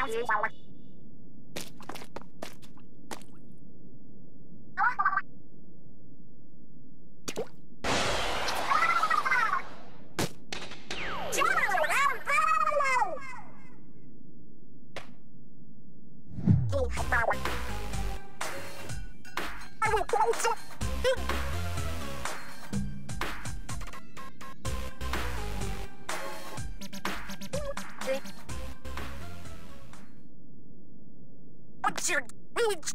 What's your bitch.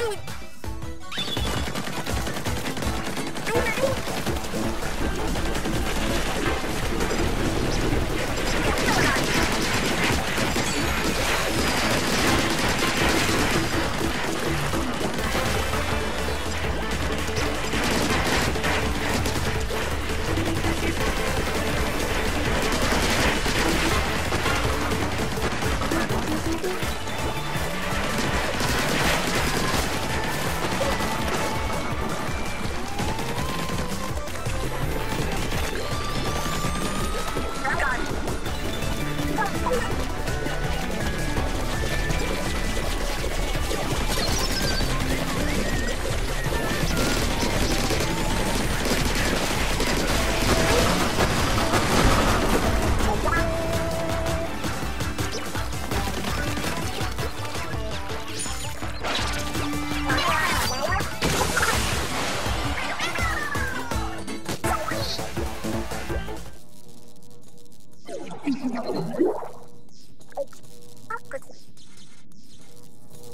Oh!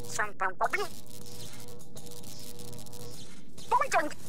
Santan Pablo. Muy tranquilo.